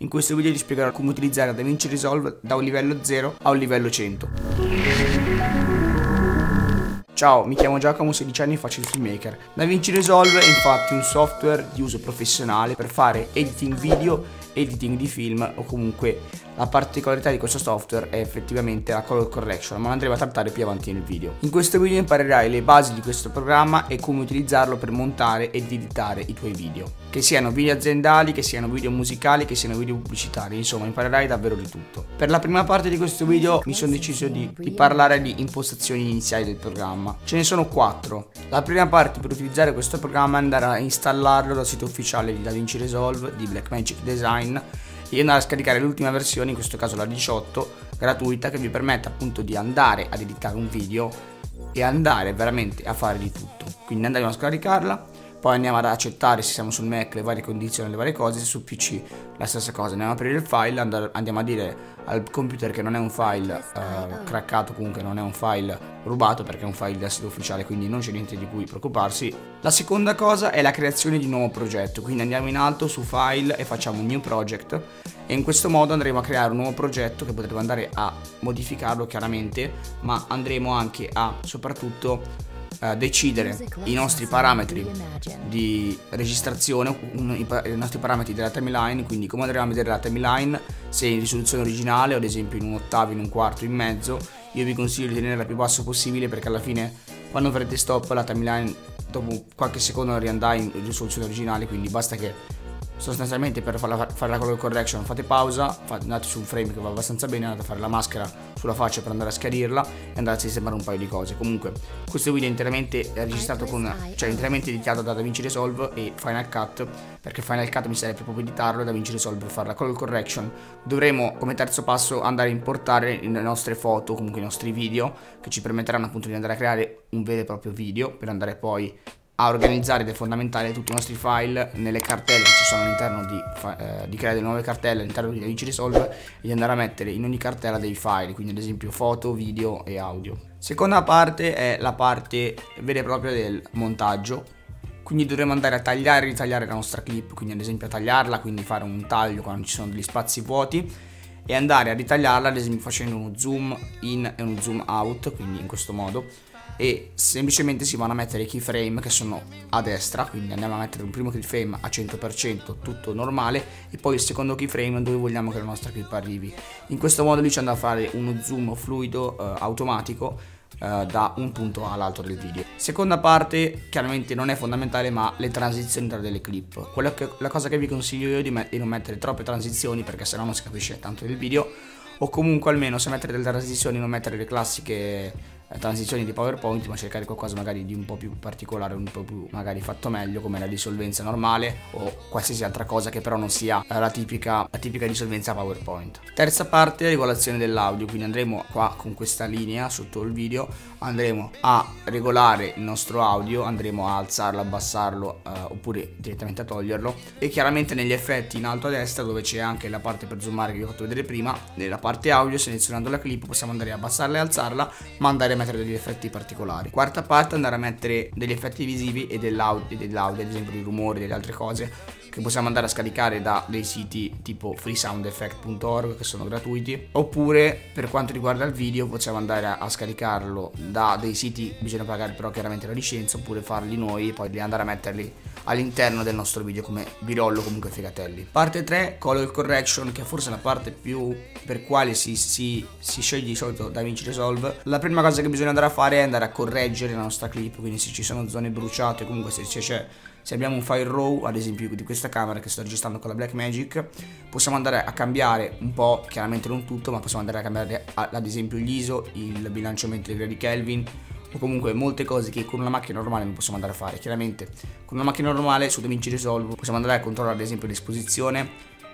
In questo video ti spiegherò come utilizzare DaVinci Resolve da un livello 0 a un livello 100. Ciao, mi chiamo Giacomo, 16 anni e faccio il filmmaker. DaVinci Resolve è infatti un software di uso professionale per fare editing video, editing di film o comunque la particolarità di questo software è effettivamente la color correction, ma andremo a trattare più avanti nel video. In questo video imparerai le basi di questo programma e come utilizzarlo per montare ed editare i tuoi video. Che siano video aziendali, che siano video musicali, che siano video pubblicitari, insomma imparerai davvero di tutto. Per la prima parte di questo video mi sono deciso di, di parlare di impostazioni iniziali del programma. Ce ne sono quattro. La prima parte per utilizzare questo programma è andare a installarlo dal sito ufficiale di DaVinci Resolve, di Blackmagic Design e andare a scaricare l'ultima versione, in questo caso la 18, gratuita, che vi permette appunto di andare ad editare un video e andare veramente a fare di tutto. Quindi andiamo a scaricarla poi andiamo ad accettare se siamo sul Mac le varie condizioni, le varie cose, su PC la stessa cosa, andiamo ad aprire il file, andiamo a dire al computer che non è un file uh, craccato, comunque non è un file rubato perché è un file del sito ufficiale, quindi non c'è niente di cui preoccuparsi. La seconda cosa è la creazione di un nuovo progetto, quindi andiamo in alto su file e facciamo new project e in questo modo andremo a creare un nuovo progetto che potremo andare a modificarlo chiaramente, ma andremo anche a soprattutto eh, decidere i nostri parametri di registrazione, i, nostri parametri della timeline, quindi come andremo a vedere la timeline, se in risoluzione originale ad esempio in un ottavo, in un quarto, in mezzo, io vi consiglio di tenerla più basso possibile perché alla fine quando avrete stop la timeline dopo qualche secondo riandrà in risoluzione originale, quindi basta che sostanzialmente per farla, fare la color correction fate pausa, fate, andate su un frame che va abbastanza bene, andate a fare la maschera sulla faccia per andare a schiarirla e andare a sistemare un paio di cose. Comunque questo video è interamente registrato con, cioè interamente editato da DaVinci Resolve e Final Cut, perché Final Cut mi serve proprio editarlo e DaVinci Resolve per fare la color correction. Dovremo come terzo passo andare a importare le nostre foto, comunque i nostri video, che ci permetteranno appunto di andare a creare un vero e proprio video per andare poi a organizzare ed è fondamentale tutti i nostri file nelle cartelle che ci sono all'interno di, eh, di, creare delle nuove cartelle all'interno di DaVinci Resolve e di andare a mettere in ogni cartella dei file, quindi ad esempio foto, video e audio. Seconda parte è la parte vera e propria del montaggio, quindi dovremo andare a tagliare e ritagliare la nostra clip, quindi ad esempio a tagliarla, quindi fare un taglio quando ci sono degli spazi vuoti e andare a ritagliarla ad esempio facendo uno zoom in e uno zoom out, quindi in questo modo e semplicemente si vanno a mettere i keyframe che sono a destra, quindi andiamo a mettere un primo keyframe a 100% tutto normale e poi il secondo keyframe dove vogliamo che la nostra clip arrivi. In questo modo lui ci andrà a fare uno zoom fluido eh, automatico eh, da un punto all'altro del video. Seconda parte, chiaramente non è fondamentale, ma le transizioni tra delle clip. Che, la cosa che vi consiglio io è di, di non mettere troppe transizioni perché sennò non si capisce tanto del video o comunque almeno se mettere delle transizioni non mettere le classiche transizioni di PowerPoint, ma cercare qualcosa magari di un po' più particolare, un po' più magari fatto meglio, come la dissolvenza normale o qualsiasi altra cosa che però non sia la tipica, la tipica dissolvenza PowerPoint. Terza parte, regolazione dell'audio, quindi andremo qua con questa linea sotto il video, andremo a regolare il nostro audio, andremo a alzarlo, abbassarlo eh, oppure direttamente a toglierlo e chiaramente negli effetti in alto a destra dove c'è anche la parte per zoomare che vi ho fatto vedere prima, nella parte audio selezionando la clip possiamo andare a abbassarla e alzarla, ma andare mettere degli effetti particolari. Quarta parte andare a mettere degli effetti visivi e dell'audio, dell ad esempio di rumori, delle altre cose che possiamo andare a scaricare da dei siti tipo freesoundeffect.org che sono gratuiti oppure per quanto riguarda il video possiamo andare a, a, scaricarlo da dei siti bisogna pagare però chiaramente la licenza oppure farli noi e poi andare a metterli all'interno del nostro video come birollo comunque figatelli. Parte 3 color correction che è forse la parte più per quale si, si, si sceglie di solito DaVinci Resolve. La prima cosa che bisogna andare a fare è andare a correggere la nostra clip quindi se ci sono zone bruciate comunque se c'è se abbiamo un file RAW, ad esempio di questa camera che sto registrando con la Blackmagic, possiamo andare a cambiare un po', chiaramente non tutto, ma possiamo andare a cambiare ad esempio l'ISO, il bilanciamento dei gradi Kelvin, o comunque molte cose che con una macchina normale non possiamo andare a fare. Chiaramente con una macchina normale su DaVinci Resolve possiamo andare a controllare ad esempio l'esposizione,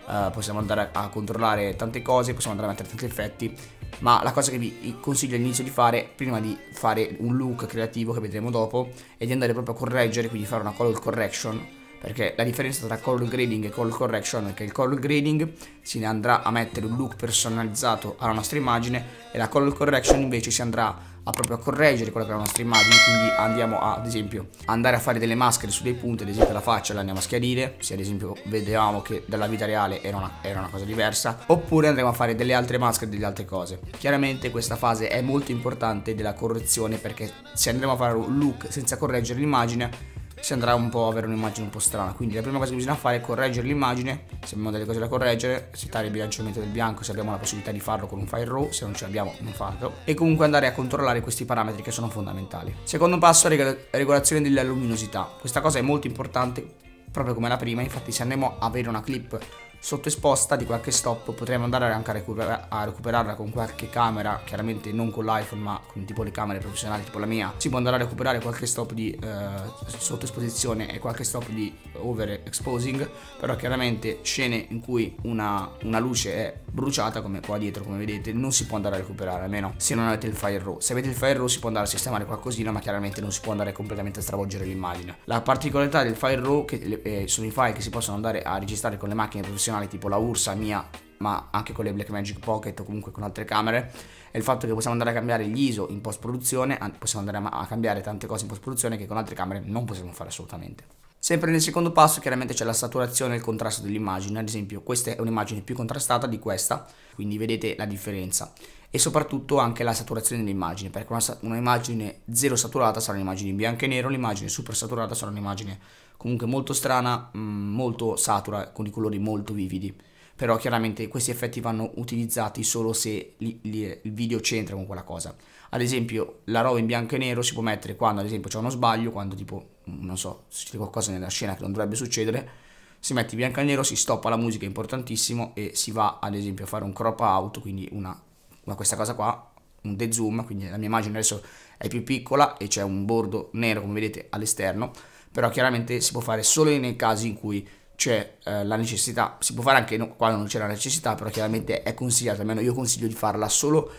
uh, possiamo andare a, controllare tante cose, possiamo andare a mettere tanti effetti, ma la cosa che vi consiglio all'inizio di fare, prima di fare un look creativo che vedremo dopo, è di andare proprio a correggere, quindi fare una color correction, perché la differenza tra color grading e color correction è che il color grading si andrà a mettere un look personalizzato alla nostra immagine e la color correction invece si andrà a proprio a correggere quella che è la nostra immagine, quindi andiamo a, ad esempio andare a fare delle maschere su dei punti, ad esempio la faccia la andiamo a schiarire, se ad esempio vedevamo che dalla vita reale era una, era una cosa diversa, oppure andremo a fare delle altre maschere, delle altre cose. Chiaramente questa fase è molto importante della correzione perché se andremo a fare un look senza correggere l'immagine si andrà un po' a avere un'immagine un po' strana. Quindi la prima cosa che bisogna fare è correggere l'immagine, se abbiamo delle cose da correggere, settare il bilanciamento del bianco se abbiamo la possibilità di farlo con un file raw, se non ce l'abbiamo non farlo, e comunque andare a controllare questi parametri che sono fondamentali. Secondo passo, regolazione della luminosità. Questa cosa è molto importante, proprio come la prima, infatti se andiamo a avere una clip sottoesposta di qualche stop potremmo andare anche a, recupera a, recuperarla con qualche camera chiaramente non con l'iPhone ma con tipo le camere professionali tipo la mia. Si può andare a recuperare qualche stop di eh, sottoesposizione e qualche stop di overexposing però chiaramente scene in cui una, una, luce è bruciata come qua dietro come vedete non si può andare a recuperare almeno se non avete il file raw se avete il file raw si può andare a sistemare qualcosina ma chiaramente non si può andare completamente a stravolgere l'immagine. La particolarità del file raw che eh, sono i file che si possono andare a registrare con le macchine professionali tipo la Ursa mia ma anche con le Blackmagic Pocket o comunque con altre camere è il fatto che possiamo andare a cambiare gli ISO in post produzione possiamo andare a cambiare tante cose in post produzione che con altre camere non possiamo fare assolutamente Sempre nel secondo passo chiaramente c'è la saturazione e il contrasto dell'immagine, ad esempio questa è un'immagine più contrastata di questa, quindi vedete la differenza. E soprattutto anche la saturazione dell'immagine, perché un'immagine zero saturata sarà un'immagine in bianco e nero, un'immagine super saturata sarà un'immagine comunque molto strana, mm, molto satura, con i colori molto vividi. Però chiaramente questi effetti vanno utilizzati solo se li, li, il video c'entra con quella cosa. Ad esempio la roba in bianco e nero si può mettere quando ad esempio c'è uno sbaglio, quando tipo, non so, succede qualcosa nella scena che non dovrebbe succedere, si mette bianco e nero, si stoppa la musica, è importantissimo, e si va ad esempio a fare un crop out, quindi una, una questa cosa qua, un dezoom, quindi la mia immagine adesso è più piccola e c'è un bordo nero come vedete all'esterno però chiaramente si può fare solo nei casi in cui c'è eh, la necessità, si può fare anche no, quando non c'è la necessità, però chiaramente è consigliato, almeno io consiglio di farla solo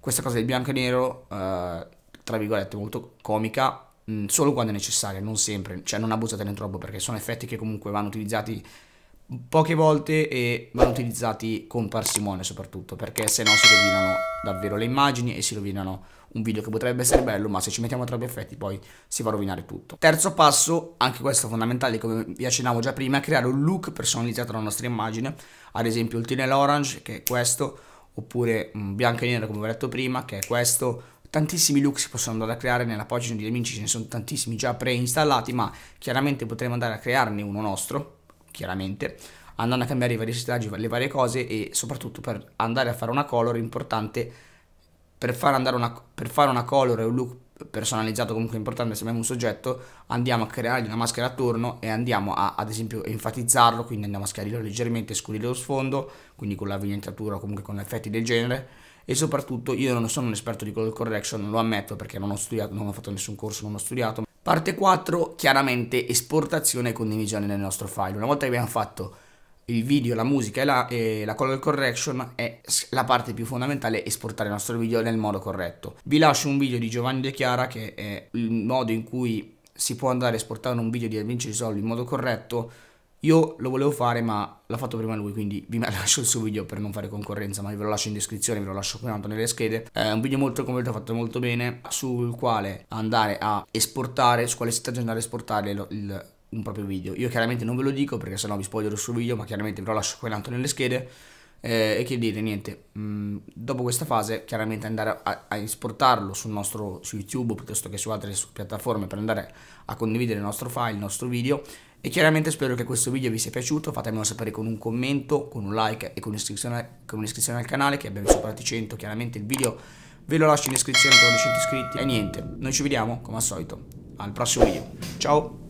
questa cosa del bianco e nero, eh, tra virgolette, molto comica, mh, mm, solo quando è necessaria, non sempre, cioè non abusatene troppo perché sono effetti che comunque vanno utilizzati poche volte e vanno utilizzati con parsimonia soprattutto perché se no si rovinano davvero le immagini e si rovinano un video che potrebbe essere bello ma se ci mettiamo troppi effetti poi si va a rovinare tutto. Terzo passo anche questo fondamentale come vi accennavo già prima è creare un look personalizzato alla nostra immagine ad esempio il tunnel orange che è questo oppure un bianco e nero come vi ho detto prima che è questo tantissimi look si possono andare a creare nella pagina di amici ce ne sono tantissimi già preinstallati ma chiaramente potremo andare a crearne uno nostro chiaramente, andando a cambiare i vari settaggi, le varie cose e soprattutto per andare a fare una color importante, per andare una, per fare una color e un look personalizzato comunque importante se abbiamo un soggetto andiamo a creargli una maschera attorno e andiamo a ad esempio enfatizzarlo quindi andiamo a schiarirlo leggermente scurire lo sfondo quindi con la vignettatura comunque con effetti del genere e soprattutto io non sono un esperto di color correction lo ammetto perché non ho studiato non ho fatto nessun corso non ho studiato Parte 4, chiaramente esportazione e condivisione nel nostro file. Una volta che abbiamo fatto il video, la musica e la, e la color correction è la parte più fondamentale esportare il nostro video nel modo corretto. Vi lascio un video di Giovanni De Chiara che è il modo in cui si può andare a esportare un video di Adventure Solve in modo corretto io lo volevo fare ma l'ha fatto prima lui quindi vi lascio il suo video per non fare concorrenza ma ve lo lascio in descrizione, ve lo lascio qui nelle schede. È un video molto completo, fatto molto bene sul quale andare a esportare, su quale settaggio andare a esportare il, il, un proprio video. Io chiaramente non ve lo dico perché sennò vi spoilerò il suo video ma chiaramente ve lo lascio qui nelle schede. Eh, e che dire niente. Mh, mm, dopo questa fase chiaramente andare a, a, esportarlo sul nostro su youtube piuttosto che su altre piattaforme per andare a condividere il nostro file il nostro video. E chiaramente spero che questo video vi sia piaciuto, fatemelo sapere con un commento, con un like e con un'iscrizione, con un'iscrizione al canale che abbiamo superato i 100, chiaramente il video ve lo lascio in descrizione per i 100 iscritti. E niente, noi ci vediamo come al solito al prossimo video, ciao!